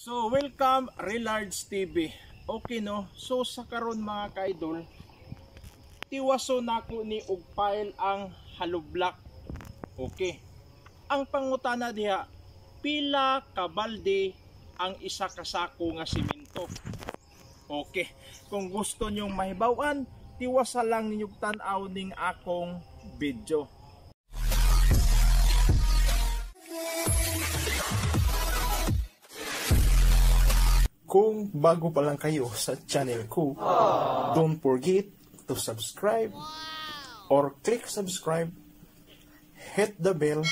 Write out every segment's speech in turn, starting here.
So, welcome Relards TV. Okay no? So, sa karon mga ka-idol, tiwaso nako ni og file ang haloblak. Okay. Ang pangutana diha, pila ka balde ang isa ka sako nga simento. Okay. Kung gusto nyong mahibawan, tiwasa lang ninyong tan-aw ning akong video. Kung bago pa lang kayo sa channel ko, don't forget to subscribe or click subscribe, hit the bell,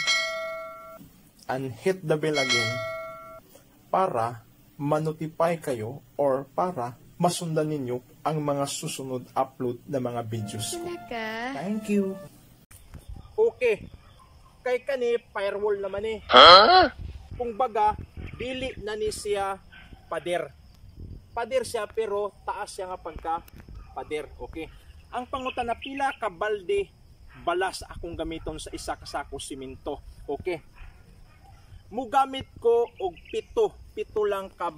and hit the bell again para manotify kayo or para masundan ninyo ang mga susunod upload na mga videos ko. Thank you. Okay. Kay kani firewall naman eh. Kung baga, dili na ni siya pader. Pader siya pero taas siya nga pagka pader. Okay. Ang pangutan na pila ka balde balas akong gamiton sa isa ka sako simento. Okay. Mugamit ko og pito, pito lang ka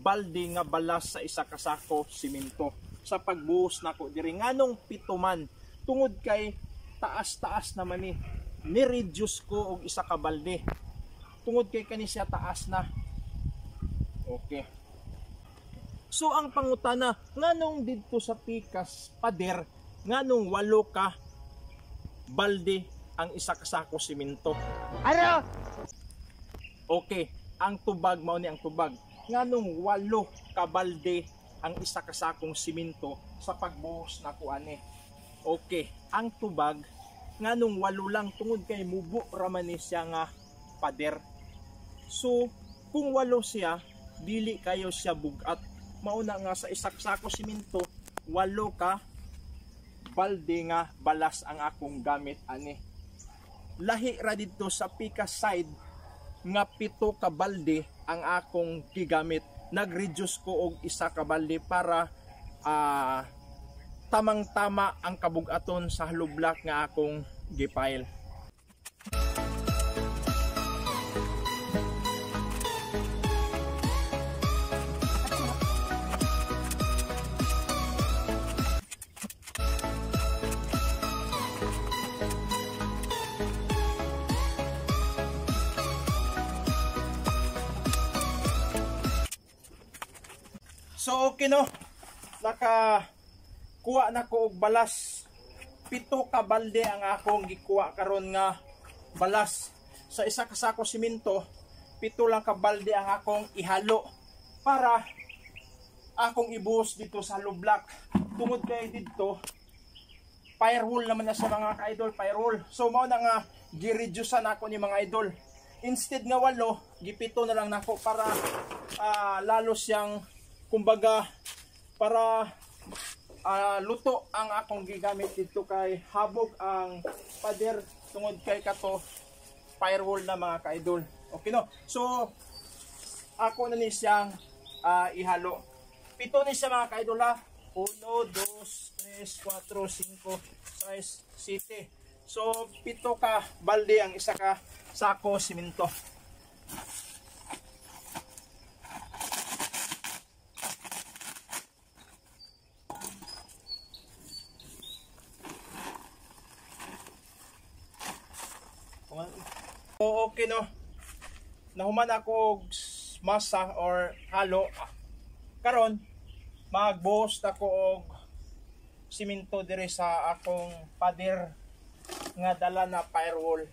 balde nga balas sa isa ka sako simento sa pagbuhos nako diri nganong pito man tungod kay taas-taas naman ni ni-reduce ko og isa ka balde tungod kay kani siya taas na okay so ang pangutana nganong didto sa pikas pader nganong walo ka balde ang isa ka sako simento Ano? Okay, ang tubag mao ni ang tubag. Nganong walo ka balde ang isa ka sakong simento sa pagbuhos na kuane. Okay, ang tubag nganong walo lang tungod kay mubo raman ni siya nga pader. So, kung walo siya, dili kayo siya bugat. Mauna nga sa isak sako simento, walo ka balde nga balas ang akong gamit ani. Lahi ra dito sa pika side nga pito ka balde ang akong gigamit nag-reduce ko og isa ka balde para ah, tamang-tama ang kabugaton sa haloblak nga akong gipile So okay no. Naka kuha na ko og balas. Pito ka balde ang akong gikuha karon nga balas sa isa ka sako simento. Pito lang ka balde ang akong ihalo para akong ibuhos dito sa lublak. Tungod kay dito firewall naman na sa mga ka-idol, firewall. So mao na nga gi-reduce na ako ni mga idol. Instead nga walo, gipito na lang nako para ah, lalo siyang kumbaga para ah, luto ang akong gigamit dito kay habog ang pader tungod kay kato firewall na mga ka-idol. Okay no? So ako na ni siyang ah, ihalo. Pito ni siya mga ka-idol ha. 1, 2, 3, 4, 5, 6, 7. So pito ka balde ang isa ka sako simento. So, okay no. Nahuman ako masa or halo. Karon magbuhos na ko og simento dire sa akong pader nga dala na firewall.